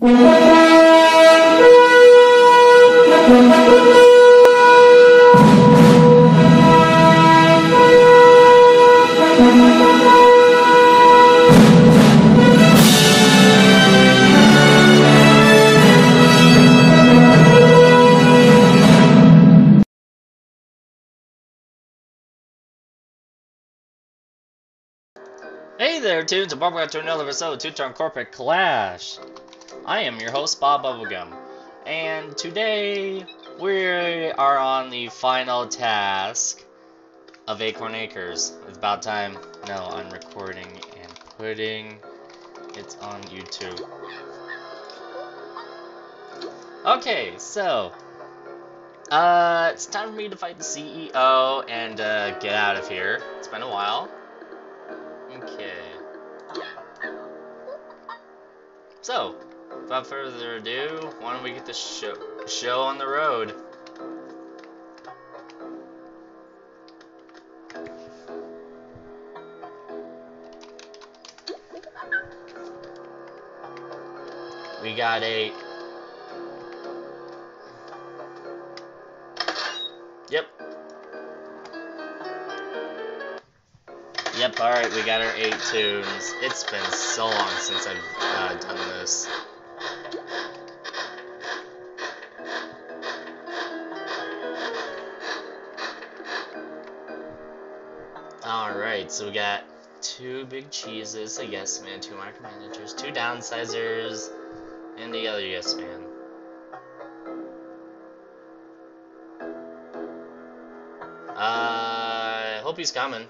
Hey there, toons, and welcome back to another episode of Toontown Corporate Clash. I am your host, Bob Bubblegum, and today we are on the final task of Acorn Acres. It's about time. No, I'm recording and putting it on YouTube. Okay, so uh, it's time for me to fight the CEO and uh, get out of here. It's been a while. Okay. So, without further ado, why don't we get the show show on the road? We got eight. Yep, Yep, alright, we got our eight toons. It's been so long since I've uh, done this. Alright, so we got two big cheeses, a yes man, two micromanagers, two downsizers, and the other yes man. Uh, I hope he's coming.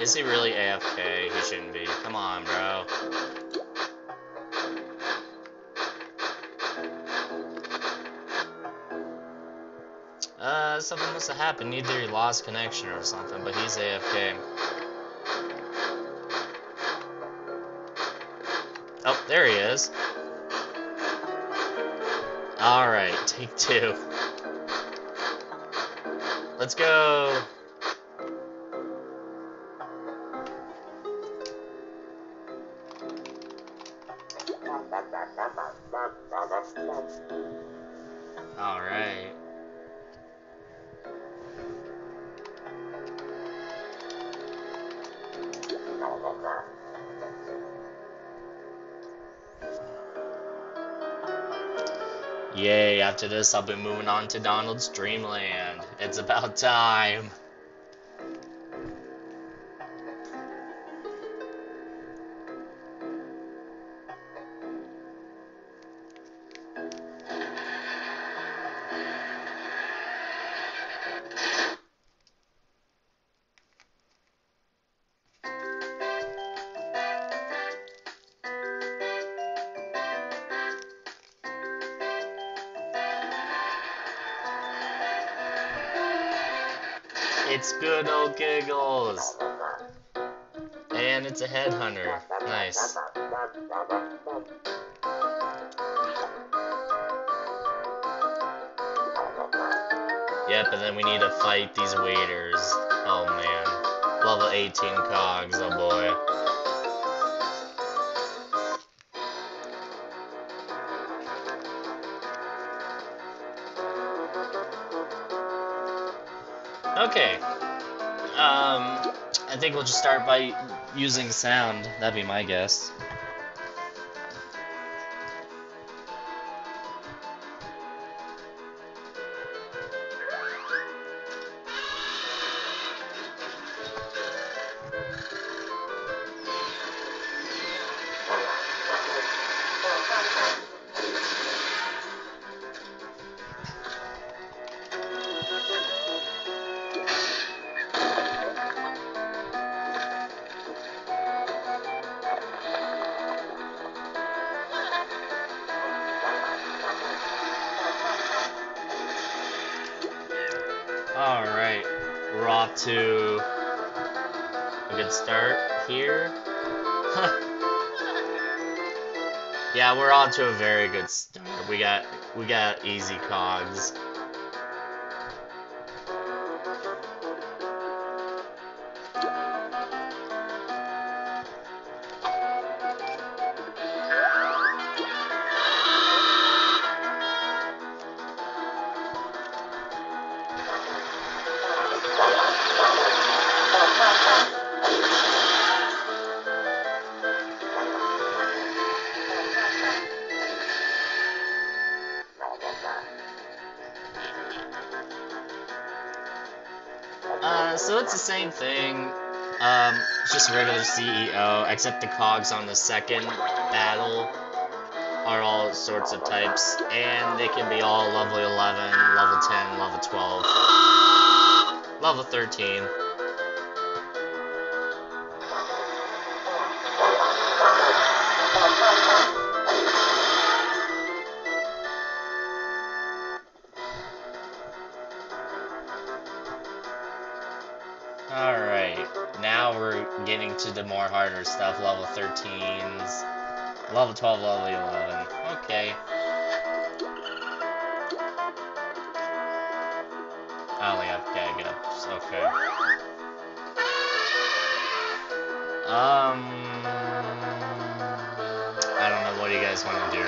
Is he really AFK? He shouldn't be. Come on, bro. Uh, something must have happened. Either he lost connection or something, but he's AFK. Oh, there he is. Alright, take two. Let's go. After this I'll be moving on to Donald's Dreamland. It's about time. It's good old giggles. And it's a headhunter. Nice. Yep, and then we need to fight these waiters. Oh man. Level 18 cogs, oh boy. Okay. I think we'll just start by using sound. That'd be my guess. Alright, we're off to a good start here. yeah, we're on to a very good start. We got we got easy cogs. Except the cogs on the second battle are all sorts of types, and they can be all level 11, level 10, level 12, level 13. 13s, level 12, level 11. Okay. I only have Gagaps, okay. Um, I don't know, what do you guys want to do?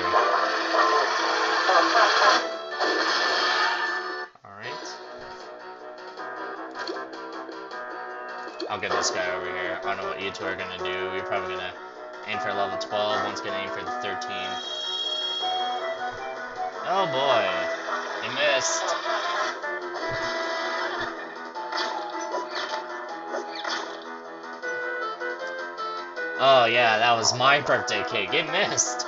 Alright. I'll get this guy over here. I don't know what you two are gonna do. You're probably gonna aim for level 12. One's gonna aim for the 13. Oh boy. He missed. Oh yeah, that was my birthday cake. It missed.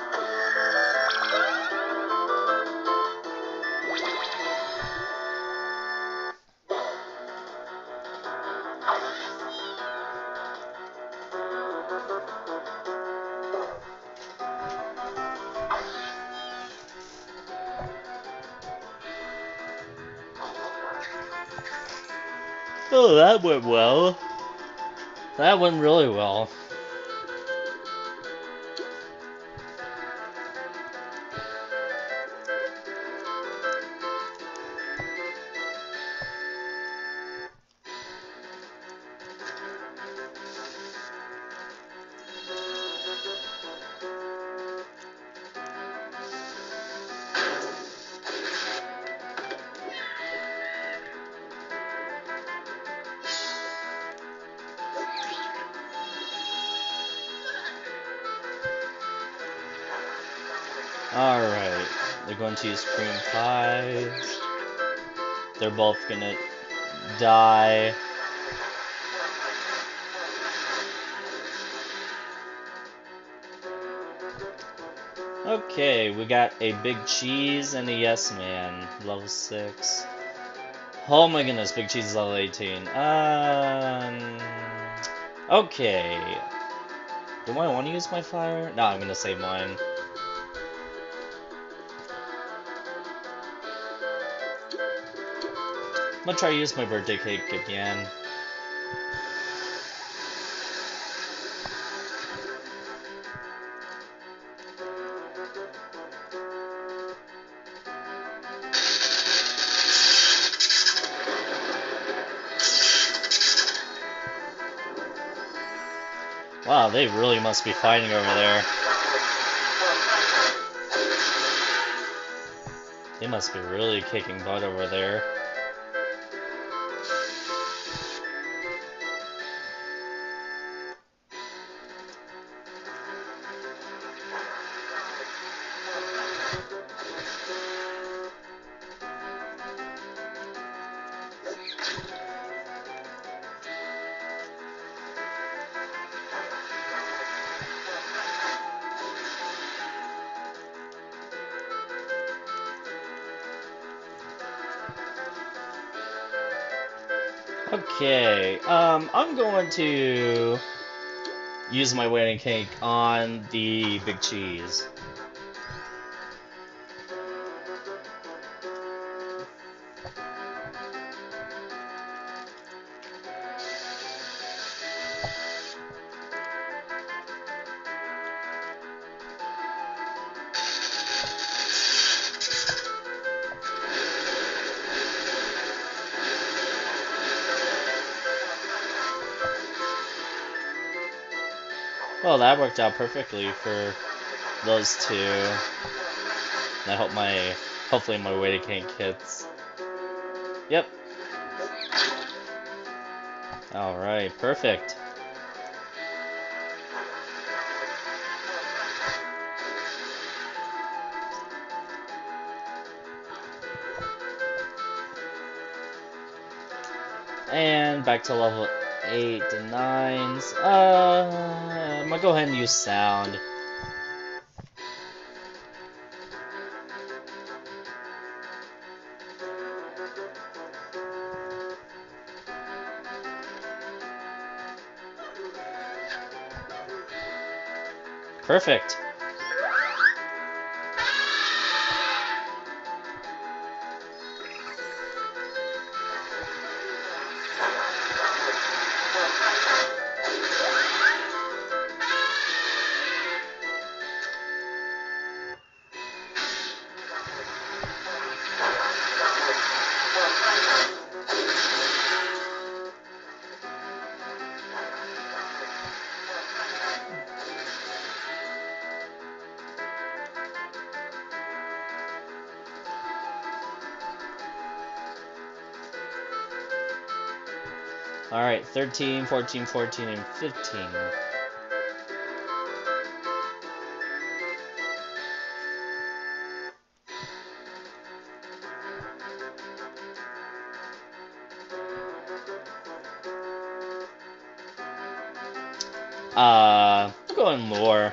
That went well. That went really well. Alright, they're going to use cream pies. They're both gonna die. Okay, we got a big cheese and a yes man, level 6. Oh my goodness, big cheese is level 18. Um, okay. Do I want to use my fire? No, I'm gonna save mine. I'm gonna try to use my birthday cake again. Wow, they really must be fighting over there. They must be really kicking butt over there. Okay, um, I'm going to use my wedding cake on the big cheese. That worked out perfectly for those two. I hope my, hopefully my wedding cake hits. Yep. Alright, perfect. And back to level 8 and 9s. Uh, I'm gonna go ahead and use sound. Perfect. 13, 14, 14, and 15. Uh, I'm going lore.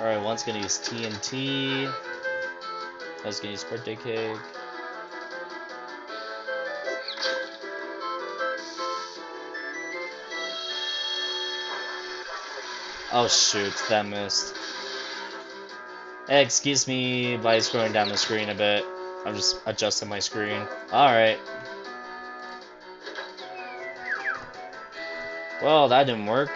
Alright, one's gonna use TNT. Was gonna use birthday cake. Oh shoot, that missed. Excuse me by scrolling down the screen a bit. I'm just adjusting my screen. Alright. Well, that didn't work.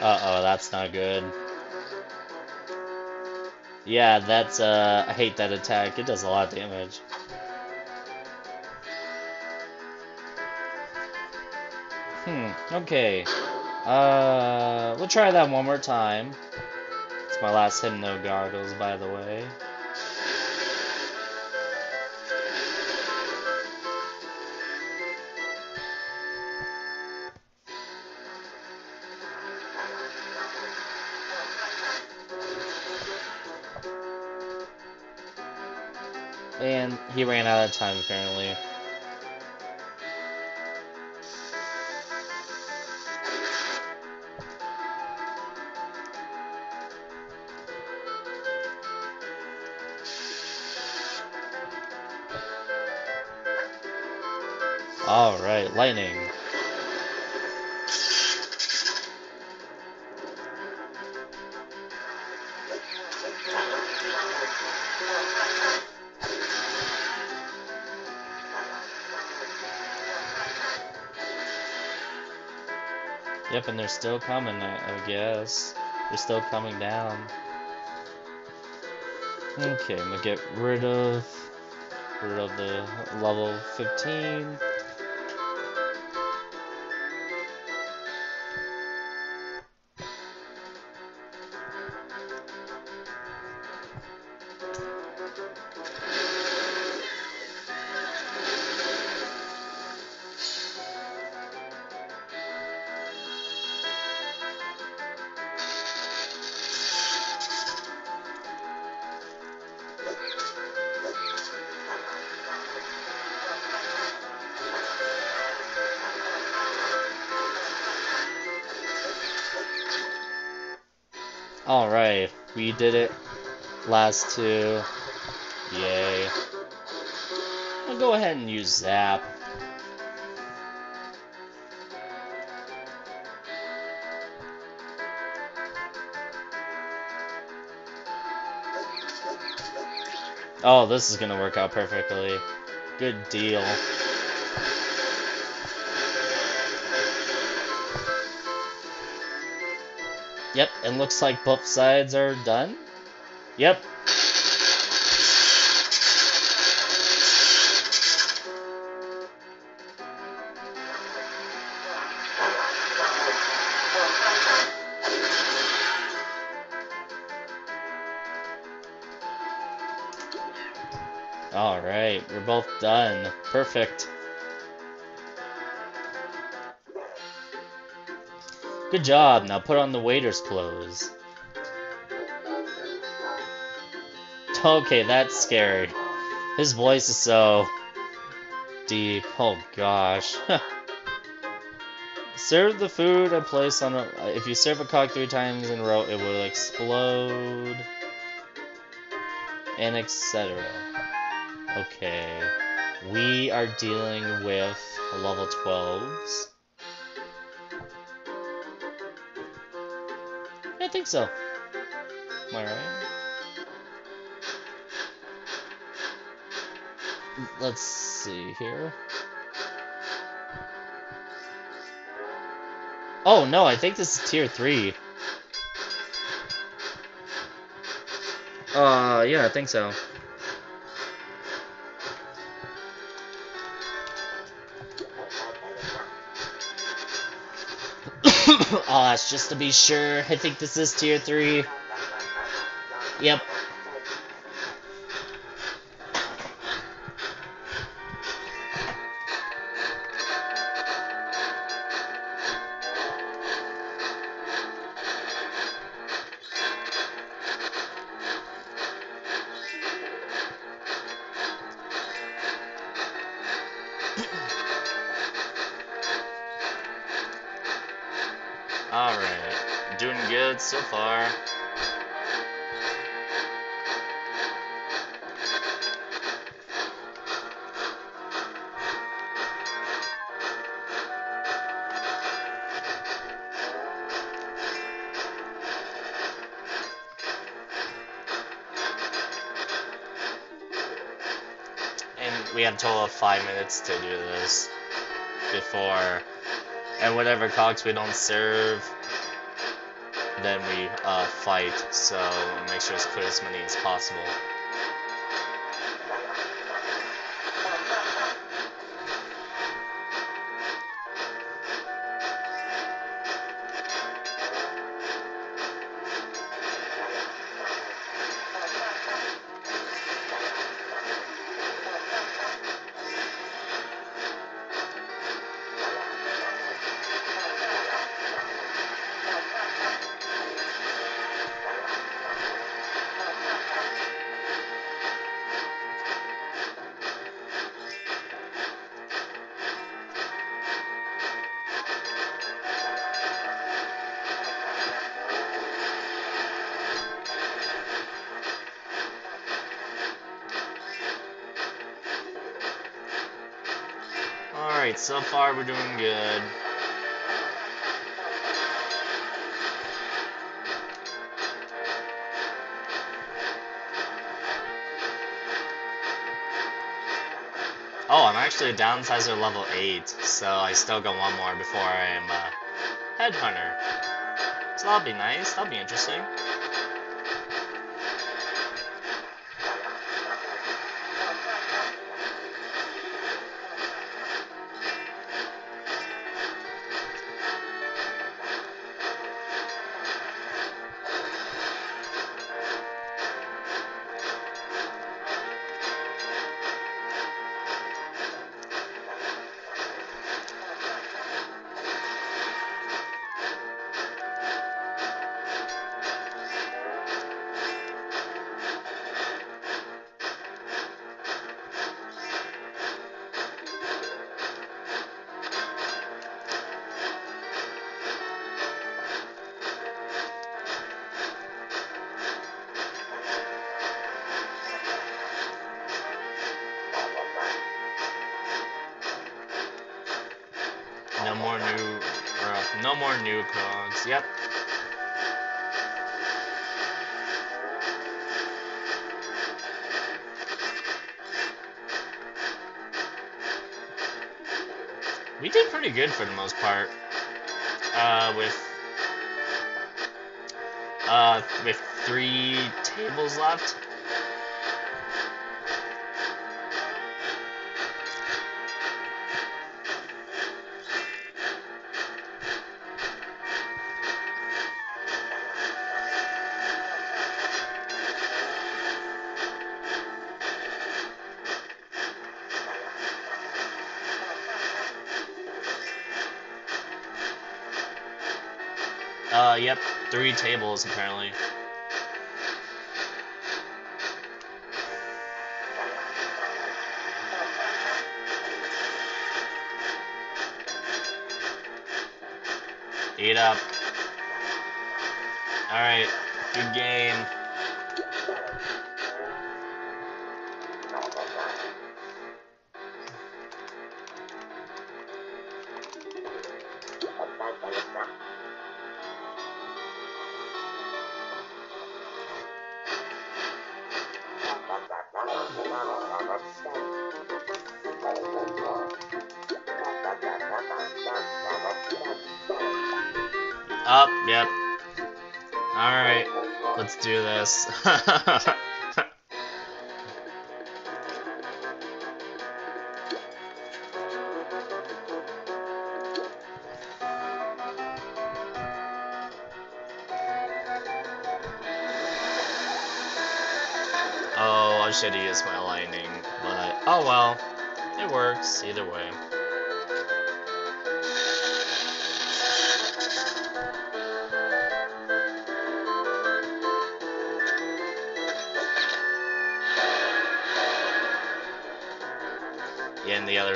Uh-oh, that's not good. Yeah, that's, uh, I hate that attack. It does a lot of damage. Hmm, okay. Uh, we'll try that one more time. It's my last Hypno Goggles, by the way. He ran out of time, apparently. And they're still coming, I, I guess. They're still coming down. Okay, I'm gonna get rid of rid of the level 15. Alright, we did it. Last two. Yay. I'll go ahead and use Zap. Oh, this is gonna work out perfectly. Good deal. It looks like both sides are done. Yep. Alright, we're both done. Perfect. Good job, now put on the waiter's clothes. Okay, that's scary. His voice is so deep. Oh gosh. serve the food and place on a, if you serve a cog three times in a row, it will explode. And etc. Okay. We are dealing with level 12s. So. Am I right? Let's see here. Oh no, I think this is tier 3. Uh, yeah, I think so. oh, that's just to be sure. I think this is tier 3. Yep. We have a total of five minutes to do this before and whatever cogs we don't serve then we uh, fight. So make sure it's clear as many as possible so far we're doing good. Oh, I'm actually a downsizer level 8, so I still got one more before I am a headhunter. So that'll be nice, that'll be interesting. Yep. We did pretty good for the most part. Uh, with... Uh, with three tables left. Uh, yep, three tables apparently. Eat up. Alright, good game. Do oh, I should have used my lightning, but oh well. It works either way.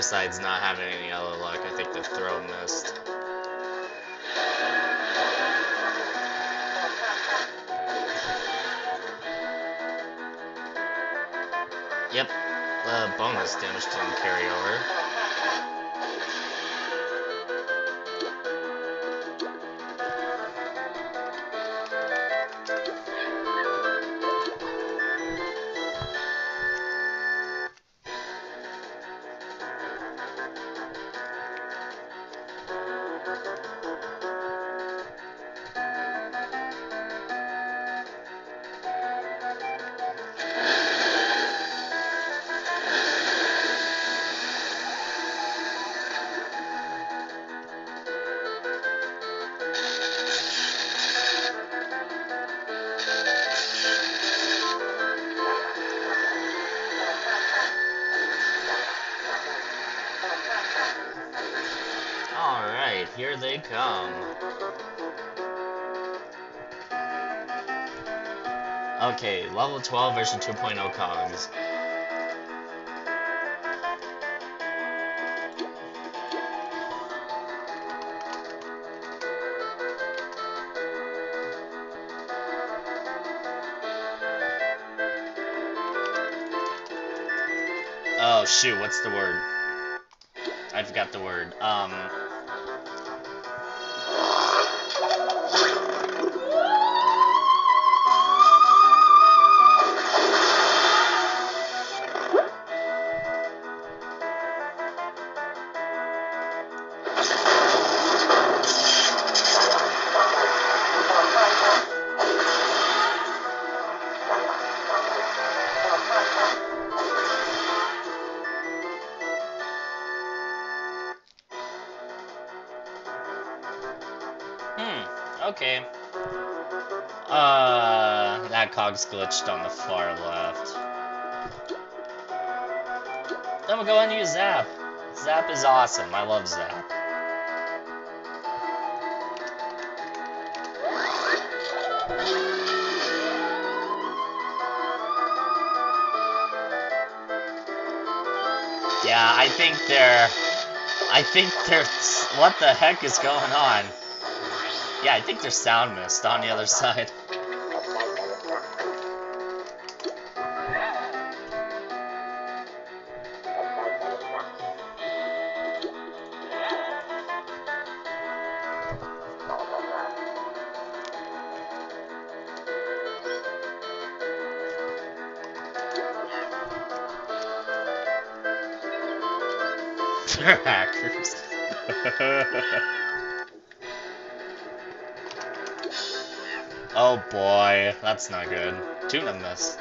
Yeah, and the other side's not having any other luck. I think the throw missed. Yep, the bonus damage didn't carry over. Version 2.0 cogs. Oh shoot, what's the word? I forgot the word. Um. Cog's glitched on the far left. Then we'll go and use Zap. Zap is awesome. I love Zap. Yeah, I think they're... I think they're... What the heck is going on? Yeah, I think they're sound mist on the other side. That's not good. Tuna this.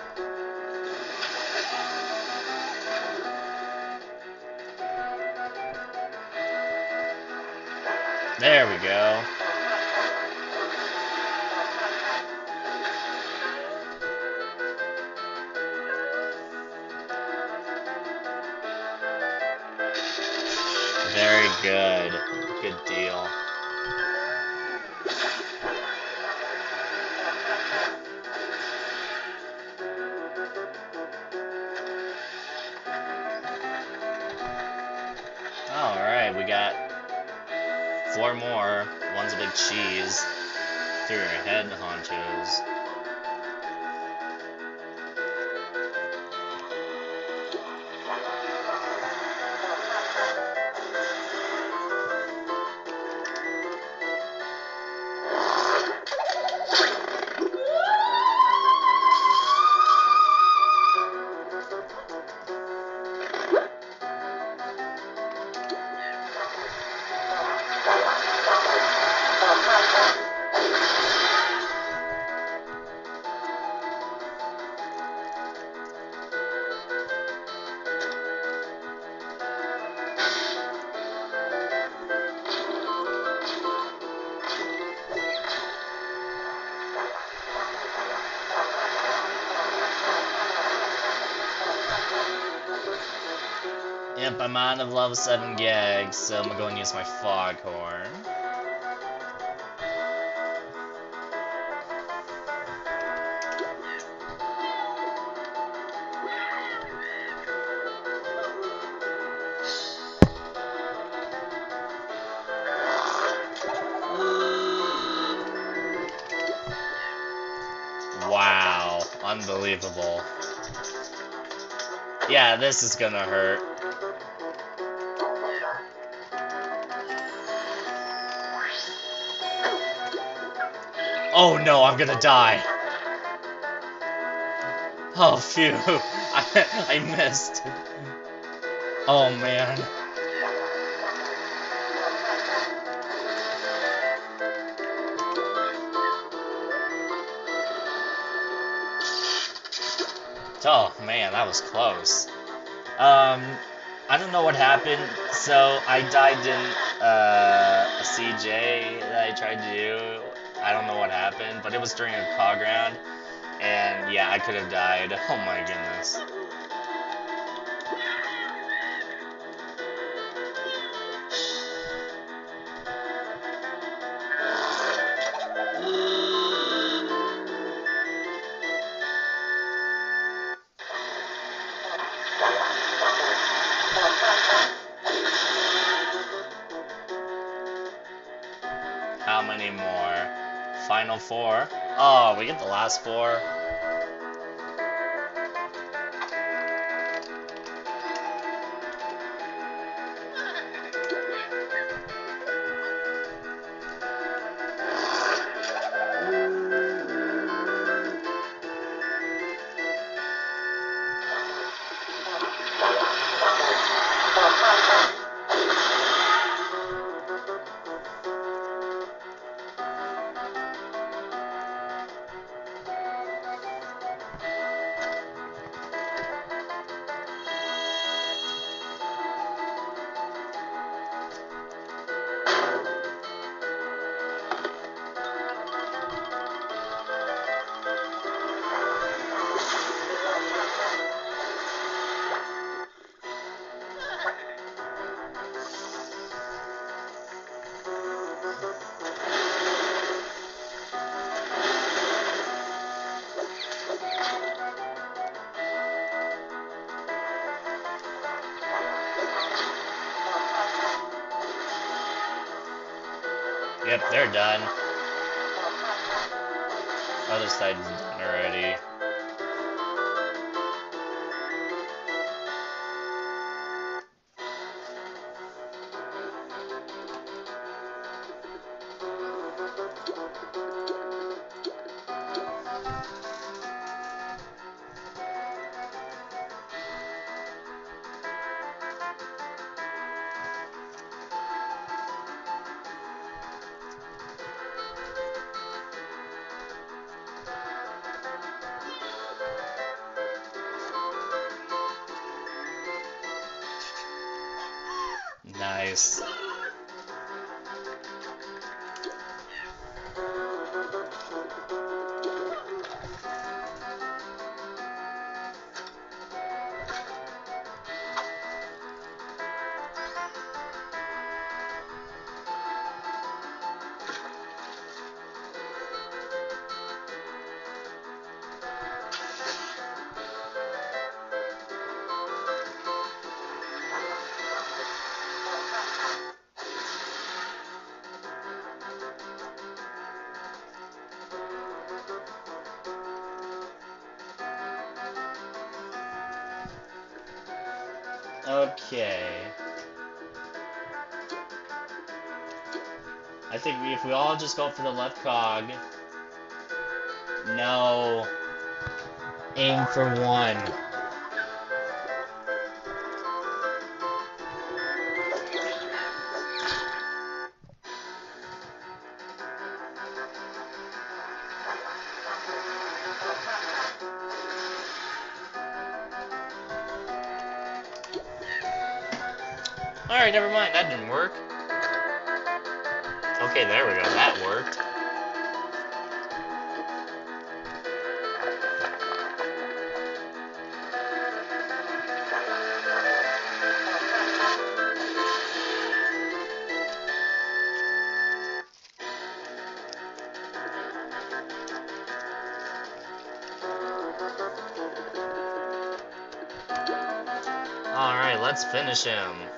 There we go. Very good. Four more. One's a big cheese. Through her head, honchos. Of level 7 gags, so I'm gonna go and use my foghorn. Wow, unbelievable. Yeah, this is gonna hurt. Oh no, I'm gonna die. Oh phew, I, I missed. Oh man. Oh man, that was close. Um, I don't know what happened. So I died in uh, a CJ that I tried to do. I don't know what happened, but it was during a cog round, and yeah, I could have died. Oh my goodness. Oh, we get the last four. Nice. Just go for the left cog, no, aim for one. Let's finish him.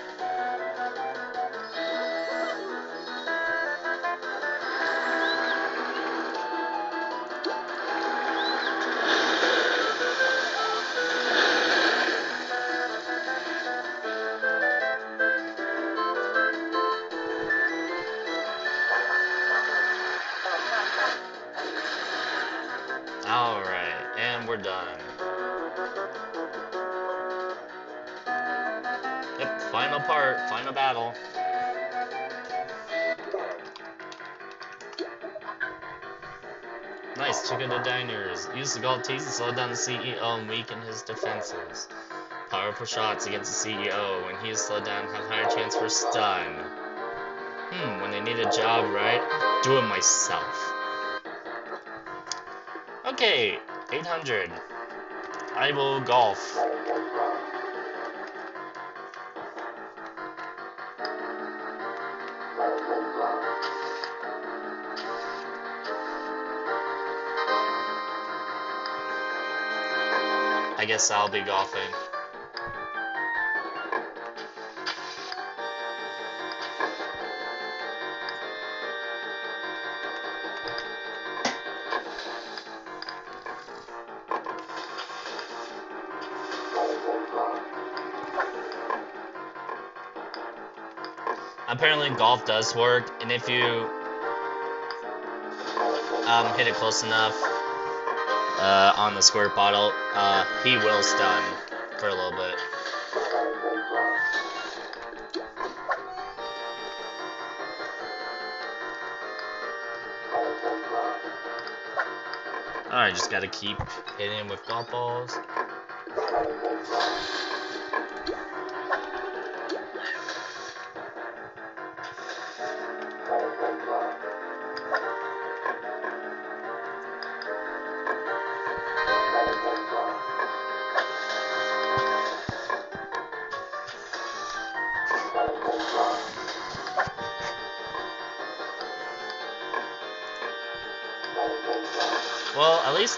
Use the gold tease to slow down the CEO and weaken his defenses. Powerful shots against the CEO. When he is slowed down, have higher chance for stun. Hmm, when they need a job, right? Do it myself. Okay, 800. I will golf. I guess I'll be golfing. Apparently golf does work, and if you um, hit it close enough uh, on the squirt bottle, uh, he will stun for a little bit. Alright, just gotta keep hitting him with golf balls.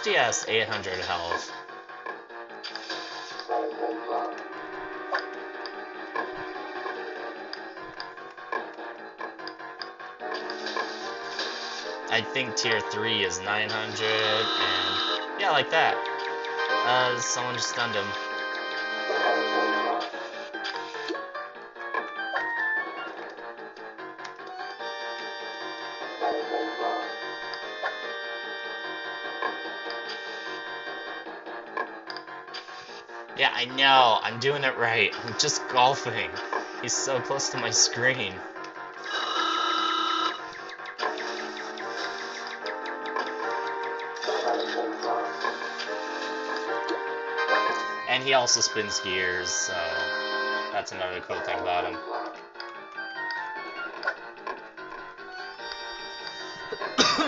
Well, at least he has 800 health. I think tier 3 is 900, and yeah, like that. Uh, someone just stunned him. I know. I'm doing it right. I'm just golfing. He's so close to my screen. And he also spins gears, so that's another cool thing about him.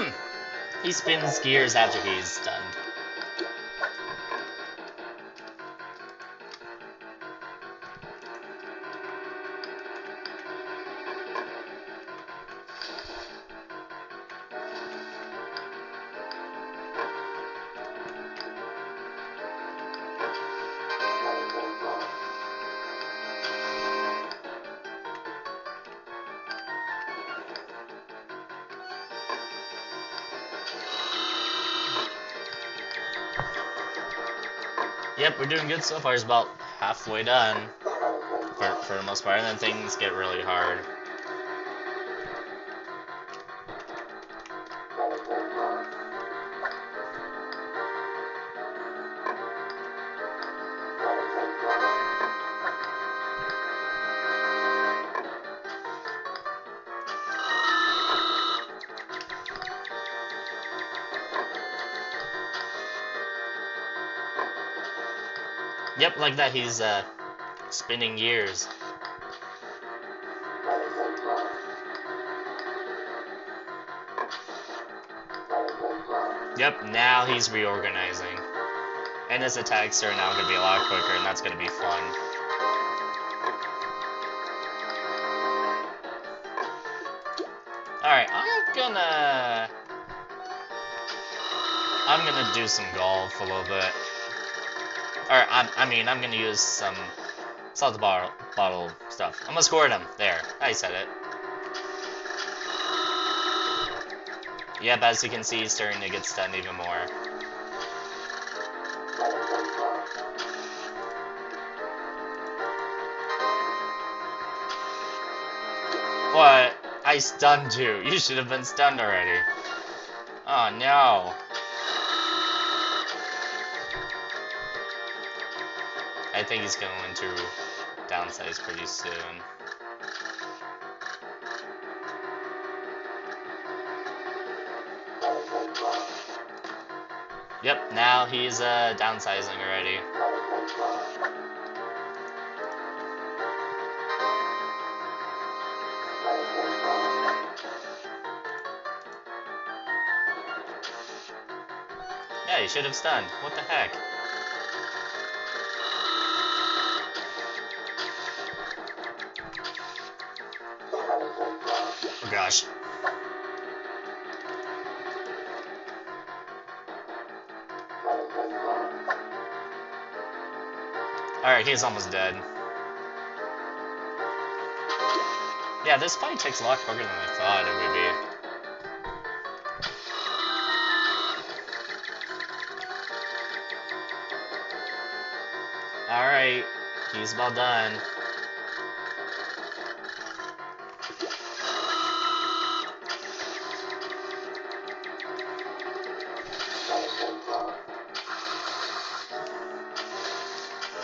he spins gears after he's done. We're doing good so far. It's about halfway done for, for the most part, and then things get really hard. Like that, he's uh, spinning gears. Yep, now he's reorganizing. And his attacks are now going to be a lot quicker, and that's going to be fun. Alright, I'm gonna... I'm gonna do some golf a little bit. Or, I, I mean, I'm gonna use some salt bottle, bottle stuff. I'm gonna squirt him. There. I said it. Yep, as you can see, he's starting to get stunned even more. What? I stunned you. You should have been stunned already. Oh no. Think he's going to downsize pretty soon. Yep, now he's uh, downsizing already. Yeah, he should have stunned. What the heck? Alright, he's almost dead. Yeah, this fight takes a lot quicker than I thought it would be. Alright, he's about done.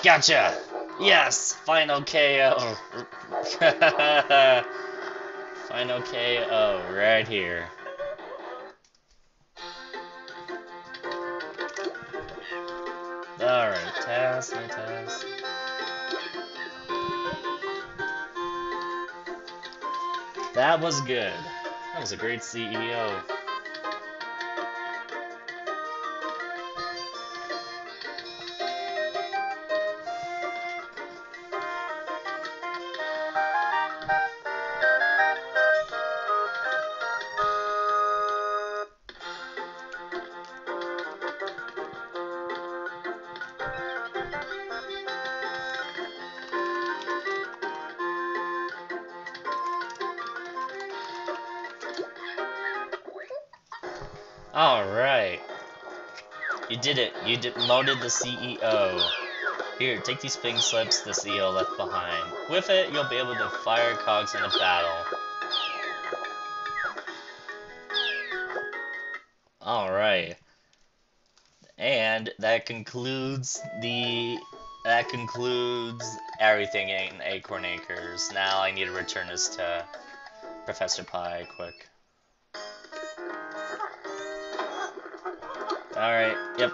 Gotcha! Yes! Final KO! Final KO right here. Alright, task, my task. That was good. That was a great CEO. You demoted the CEO. Here, take these pink slips the CEO left behind. With it, you'll be able to fire cogs in a battle. Alright. And that concludes the... That concludes everything in Acorn Acres. Now I need to return this to Professor Pie quick. Alright, yep.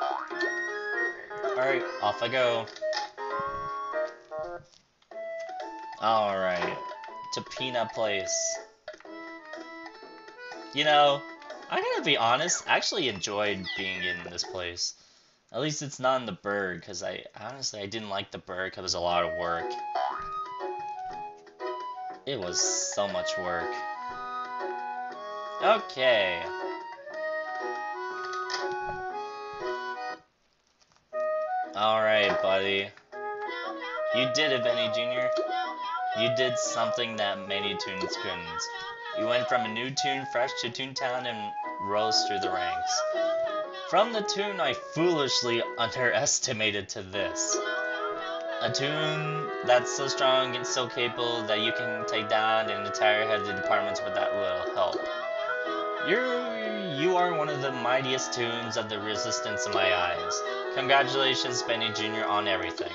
Alright, off I go. Alright, to Peanut Place. You know, I gotta be honest, I actually enjoyed being in this place. At least it's not in the bird, because I honestly I didn't like the bird because it was a lot of work. It was so much work. Okay. Alright, buddy. You did it, Benny Jr. You did something that many toons couldn't. You went from a new toon fresh to Toontown and rose through the ranks. From the toon I foolishly underestimated to this. A toon that's so strong and so capable that you can take down an entire head of the departments with that little help. You're, you are one of the mightiest toons of the resistance in my eyes. Congratulations, Benny Jr., on everything.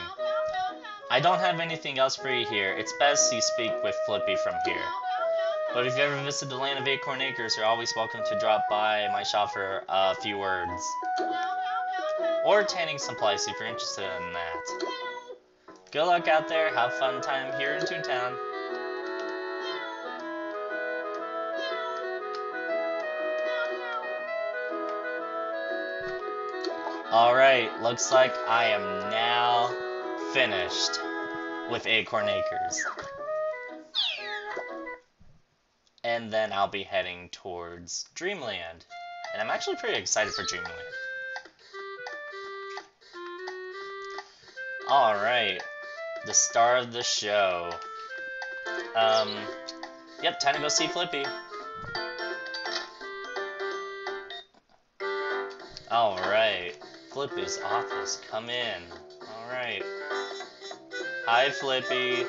I don't have anything else for you here. It's best you speak with Flippy from here. But if you ever visit the land of Acorn Acres, you're always welcome to drop by my shop for a few words. Or tanning supplies if you're interested in that. Good luck out there, have fun time here in Toontown. Alright, looks like I am now finished with Acorn Acres. And then I'll be heading towards Dreamland. And I'm actually pretty excited for Dreamland. Alright, the star of the show. Um, yep, time to go see Flippy. Alright, Flippy's office, come in. Alright. Hi, Flippy.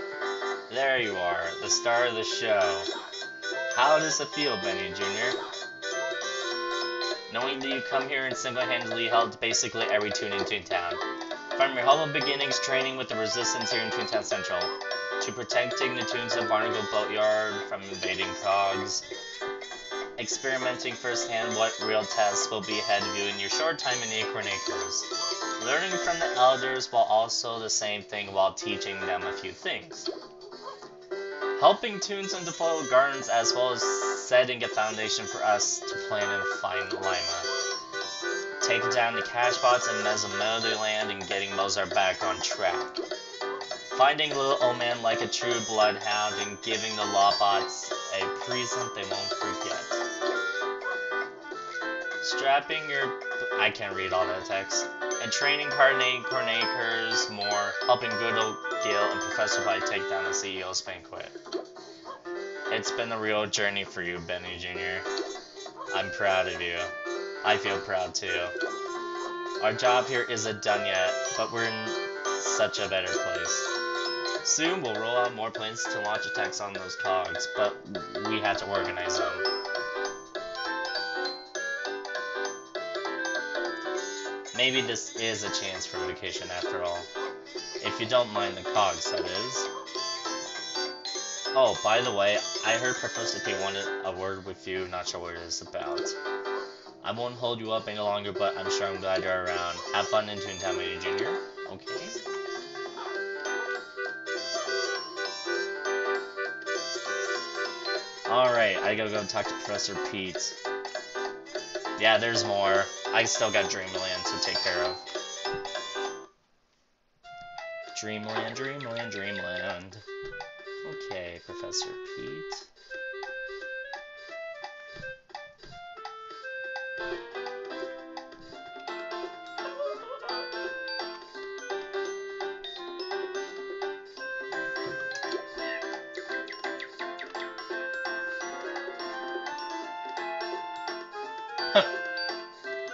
There you are, the star of the show. How does it feel, Benny Jr.? Knowing that you come here and single-handedly held basically every toon in Toontown. From your humble beginnings training with the Resistance here in Toontown Central, to protecting the toons of Barnacle Boatyard from invading cogs, experimenting firsthand what real tests will be ahead of you in your short time in Acorn Acres, learning from the elders while also the same thing while teaching them a few things. Helping toons and Defoliate Gardens as well as setting a foundation for us to plan and find Lima. Taking down the Cashbots in Minnie's Melodyland and getting Mozart back on track. Finding little old man like a true bloodhound and giving the Lawbots a present they won't forget. Strapping your... I can't read all that text and training Carnate Cornacres more, helping good old Gil and Professor White take down the CEO's banquet. It's been a real journey for you, Benny Jr. I'm proud of you. I feel proud too. Our job here isn't done yet, but we're in such a better place. Soon we'll roll out more planes to launch attacks on those cogs, but we have to organize them. Maybe this is a chance for vacation after all. If you don't mind the cogs, that is. Oh, by the way, I heard Professor Pete wanted a word with you, not sure what it is about. I won't hold you up any longer, but I'm sure I'm glad you're around. Have fun in Toontown Mini Jr. Okay. Alright, I gotta go talk to Professor Pete. Yeah, there's more. I still got Dreamland to take care of. Dreamland, Dreamland, Dreamland. Okay, Professor Pete.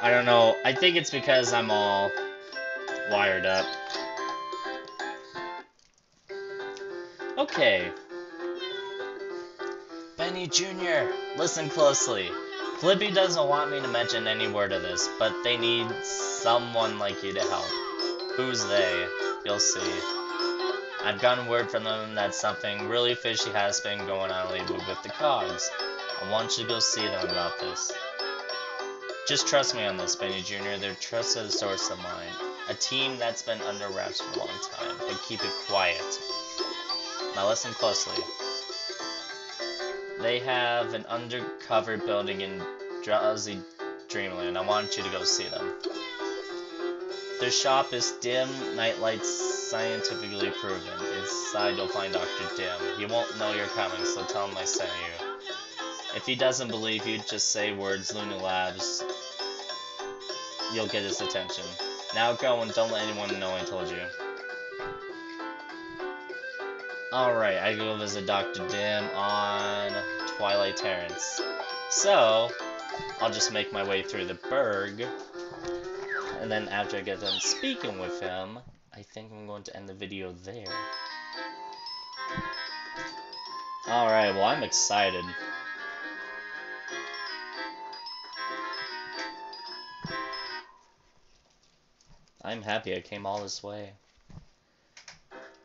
I don't know. I think it's because I'm all wired up. Okay. Benny Jr., listen closely. Flippy doesn't want me to mention any word of this, but they need someone like you to help. Who's they? You'll see. I've gotten word from them that something really fishy has been going on lately with the cogs. I want you to go see them about this. Just trust me on this, Benny Jr. They're trusted source of mine. A team that's been under wraps for a long time, but keep it quiet. Now listen closely. They have an undercover building in Drowsy Dreamland. I want you to go see them. Their shop is dim, nightlights scientifically proven. Inside you'll find Dr. Dim. He won't know you're coming, so tell him I sent you. If he doesn't believe you, just say words Loony Labs. You'll get his attention. Now go and don't let anyone know I told you. Alright, I go visit Dr. Dim on Twilight Terrace. So, I'll just make my way through the burg. And then after I get done speaking with him, I think I'm going to end the video there. Alright, well I'm excited. I'm happy I came all this way.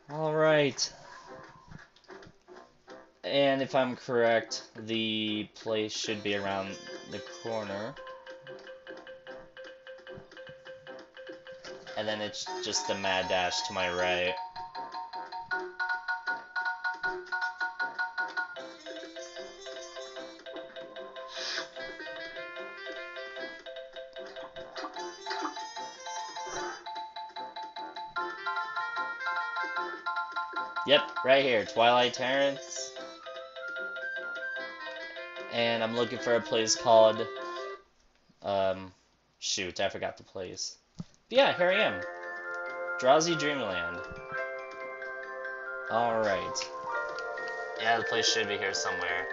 Alright. And if I'm correct, the place should be around the corner. And then it's just the mad dash to my right. Right here, Twilight Terrace. And I'm looking for a place called, um, shoot, I forgot the place. But yeah, here I am. Drowsy Dreamland. Alright. Yeah, the place should be here somewhere.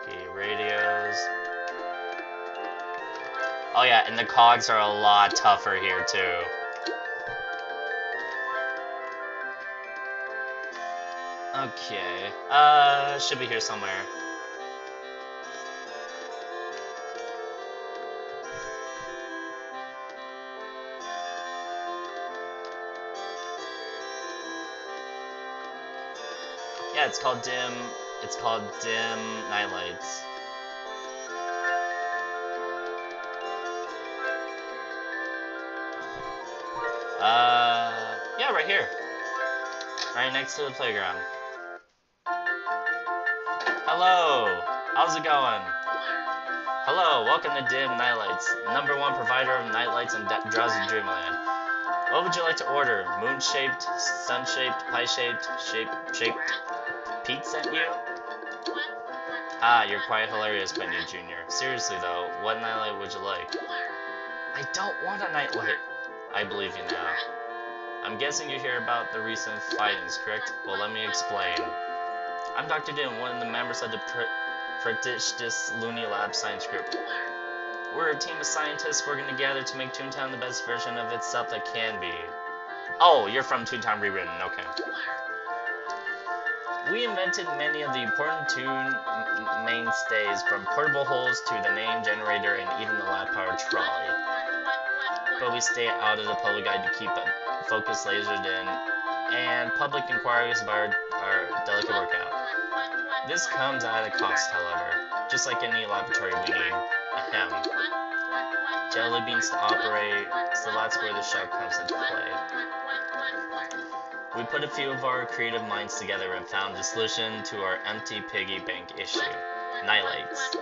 Okay, radios. Oh yeah, and the cogs are a lot tougher here too. Okay. Uh, should be here somewhere. Yeah, it's called Dim. It's called Dim Nightlights. Uh, yeah, right here. Right next to the playground. How's it going? Hello, welcome to Dim Nightlights, number one provider of nightlights in Drowsy Dreamland. What would you like to order? Moon-shaped, sun-shaped, pie-shaped, shape-shaped? Pete sent you? Ah, you're quite hilarious, Benny Jr. Seriously though, what nightlight would you like? I don't want a nightlight. I believe you now. I'm guessing you hear about the recent fightings, correct? Well, let me explain. I'm Dr. Dim, one of the members of the prestigious Loony Lab science group. We're a team of scientists working together to make Toontown the best version of itself that can be. Oh, you're from Toontown Rewritten, okay. We invented many of the important Toon mainstays, from portable holes to the name generator and even the lab powered trolley. But we stay out of the public eye to keep a focus lasered in, and public inquiries about our, our delicate workout. This comes at a cost, however, just like any laboratory we need. Ahem. Jelly beans to operate, so that's where the show comes into play. We put a few of our creative minds together and found the solution to our empty piggy bank issue. Nightlights.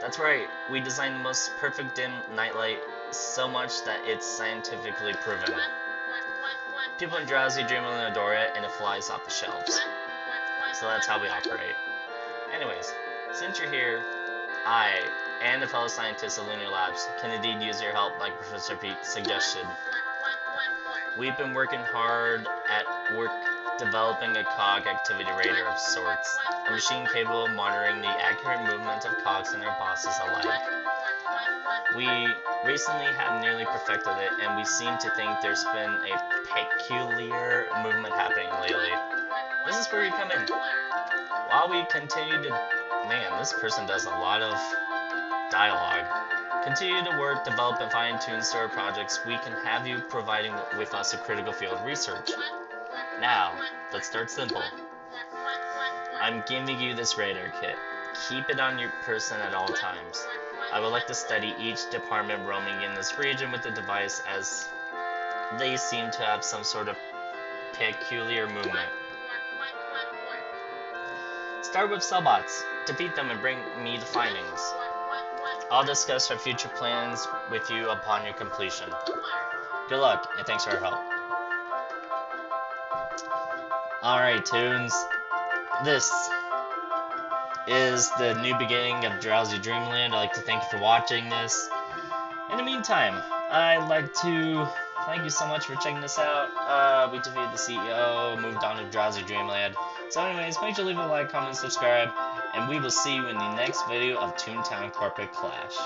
That's right, we designed the most perfect dim nightlight so much that it's scientifically proven. People in Drowsy Dreamland adore it and it flies off the shelves. So that's how we operate. Anyways, since you're here, I and the fellow scientists at Loony Labs can indeed use your help like Professor Pete suggested. We've been working hard at work developing a cog activity radar of sorts, a machine capable of monitoring the accurate movement of cogs and their bosses alike. We recently have nearly perfected it, and we seem to think there's been a peculiar movement happening lately. This is where you come in. While we continue to... Man, this person does a lot of dialogue. Continue to work, develop, and fine-tune store projects, we can have you providing with us a critical field research. Now, let's start simple. I'm giving you this radar kit. Keep it on your person at all times. I would like to study each department roaming in this region with the device as they seem to have some sort of peculiar movement. Start with Sellbots. Defeat them and bring me the findings. I'll discuss our future plans with you upon your completion. Good luck, and thanks for your help. Alright, Toons. This is the new beginning of Drowsy Dreamland. I'd like to thank you for watching this. In the meantime, I'd like to thank you so much for checking this out. Uh, we defeated the CEO, moved on to Drowsy Dreamland. So anyways, make sure to leave a like, comment, subscribe, and we will see you in the next video of Toontown Corporate Clash.